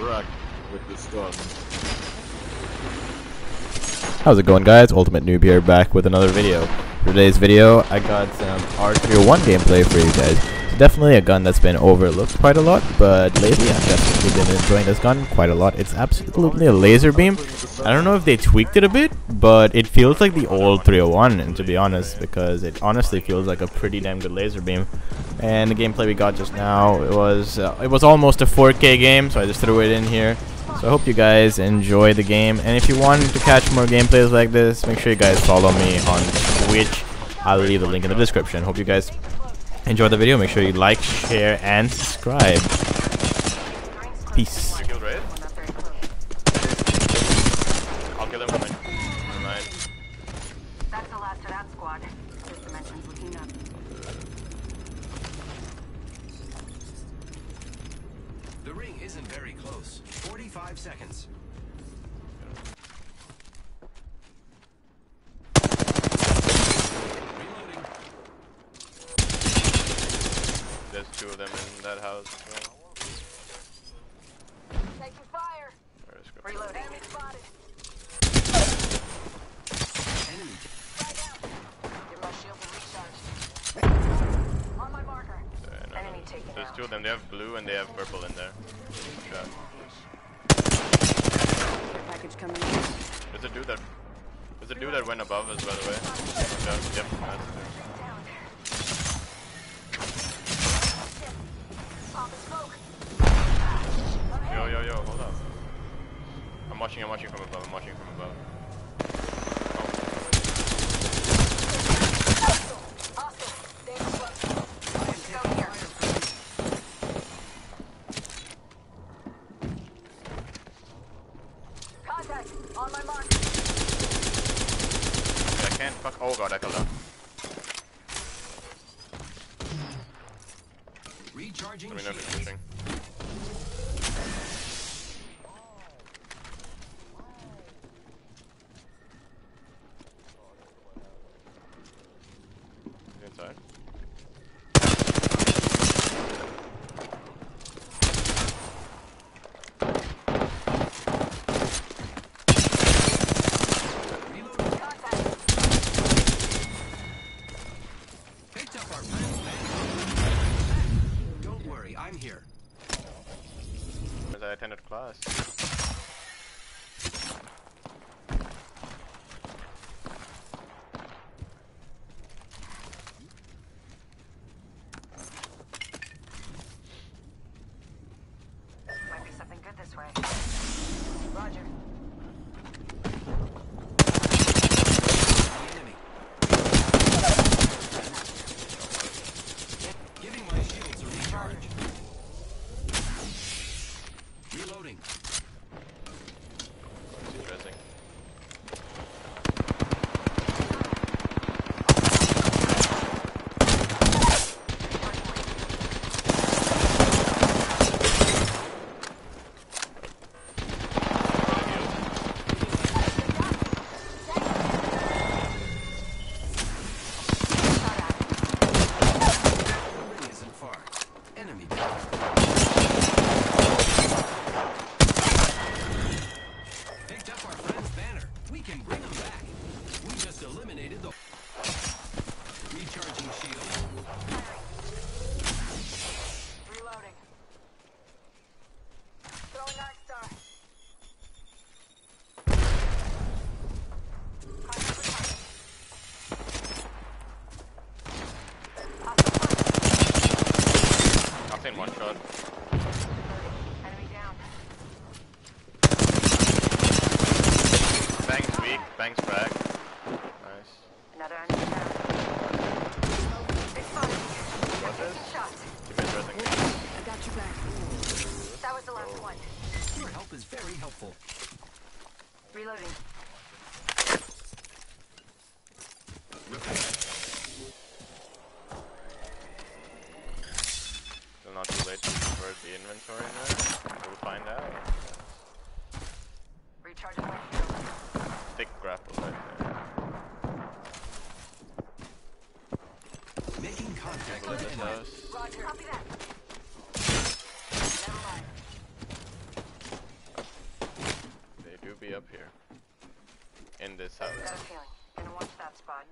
with. How's it going guys? Ultimate Noob here back with another video. For today's video, I got some R301 gameplay for you guys. Definitely a gun that's been overlooked quite a lot, but lately I've definitely been enjoying this gun quite a lot. It's absolutely a laser beam. I don't know if they tweaked it a bit, but it feels like the old 301, and to be honest, because it honestly feels like a pretty damn good laser beam. And the gameplay we got just now, it was uh, it was almost a 4K game, so I just threw it in here. So I hope you guys enjoy the game. And if you want to catch more gameplays like this, make sure you guys follow me on Twitch. I'll leave the link in the description. Hope you guys enjoy the video. Make sure you like, share, and subscribe. Peace. You killed Red? I'll kill him when I... Never mind. That's the last of that squad. This dimension's looking up. The ring isn't very close. 45 seconds. Reloading. There's two of them in that house as well. Taking fire. Where is Scorpio? Reload. Enemy spotted. Enemy. Give my shield a recharge. On my marker. There, no, Enemy no. taken There's out. two of them. They have blue and they have purple in there. Shot. Package coming in. There's a dude that... There's a dude that went above us, by the way. Yeah, yep, watching, I'm watching from above, I'm watching from above. Hostile. Stay close. Let's go here. Contact. On my mark. I can't. Oh god, I fell down. Recharging Let me know if it's shields. pushing. Is he inside? Reloading. Contact. Picked up our friend's bag. Don't worry, I'm here. As I attended class. Very helpful. Reloading. Still not too late to convert the inventory now. We'll find out. Recharging my shield. Thick grapple right there. Making contact with at enemy. those. Roger. Copy that. Never mind. be up here. In this house. Got a feeling. Gonna watch that spot.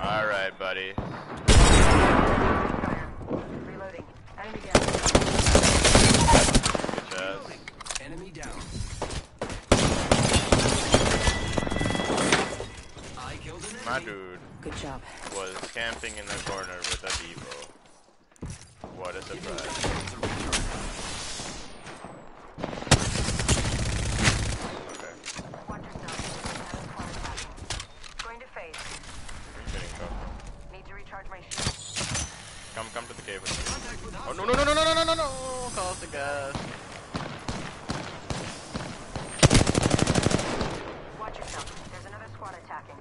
Alright, buddy. Reloading. Enemy down. Good job. Enemy down. I killed an My dude Good job. was camping in the corner with a Devo. What a Giving surprise. my shields a recharge. Okay. Watch yourself. Having fun attacking. Going to phase. Where you getting from? Need to recharge my shield. Come, come to the cave with me. Contact with Oh no no no no no no no no no! Call the gas. Watch yourself. There's another squad attacking.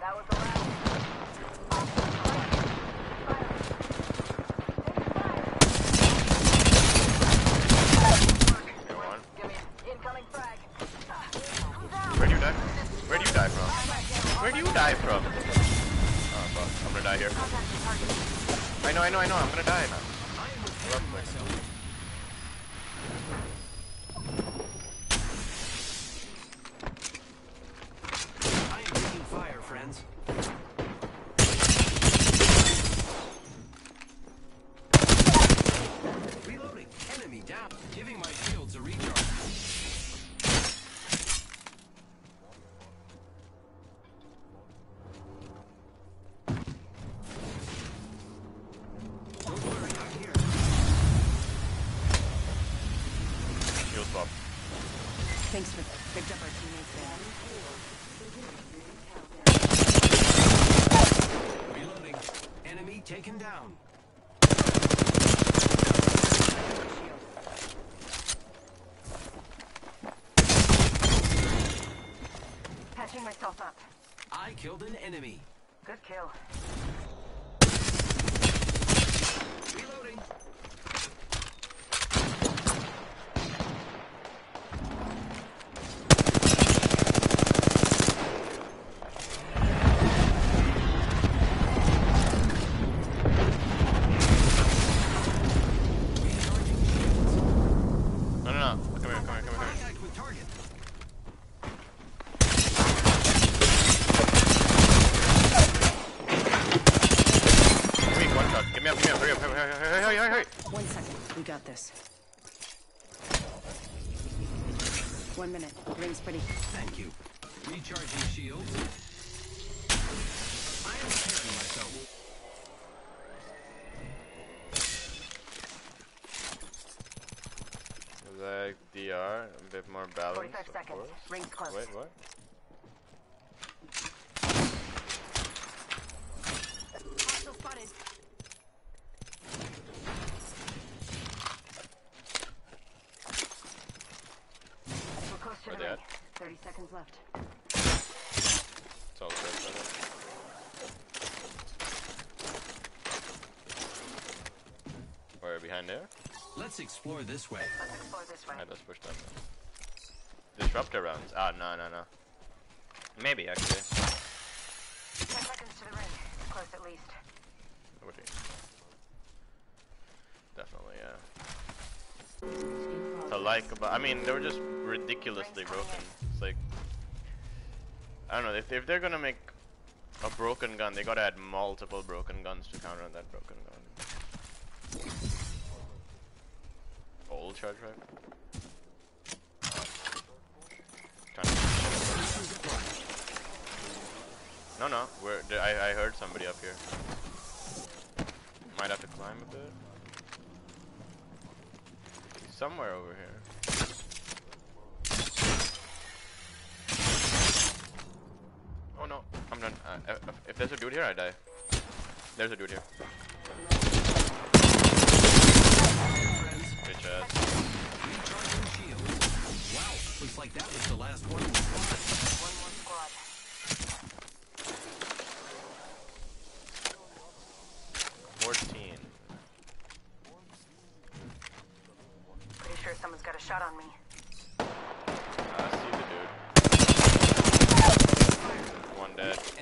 That was the last. Good one. Give me incoming frag. Where do you die? Where do you die from? Where do you die from? I'm gonna die here. I know, I know, I know, I'm gonna die now. Shield swap. Thanks for picked up our teammates there. Reloading. Enemy taken down. Patching myself up. I killed an enemy. Good kill. Reloading. No, no, no. Come here, come here, come here, come here. Contact with target. Wait, one shot. Get me up, get me up. Hurry up, hurry, hurry, hurry, hurry, hurry, hurry. One second. We got this. One minute. Ring's pretty. Thank you. Recharging shields. I am repairing myself. Like DR, a bit more balance. 45 seconds. course. Ring's close. Wait, what? Hostile spotted. We're close to Where the they ring. at? 30 seconds left. It's all good, brother. Where, behind there? Let's explore this way. Let's explore this way. Alright, let's push them. Disruptor rounds. Ah, no, no, no. Maybe, actually. 10 seconds to the ring. Close at least. Would. Definitely, yeah. To like, but I mean, they were just ridiculously broken. It's like, I don't know. If, if they're gonna make a broken gun, they gotta add multiple broken guns to counter that broken gun. Old charge of. No, no. We're, I, I heard somebody up here. Might have to climb a bit. Somewhere over here. Oh no, I'm done. Uh, if there's a dude here, I die. There's a dude here. Good job. Recharging shields. Wow, looks like that was the last one. in the squad. One more squad. Fourteen. Pretty sure someone's got a shot on me. I see the dude. One dead. Enemy.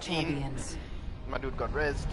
The Apex 15. champions. My dude got rezzed.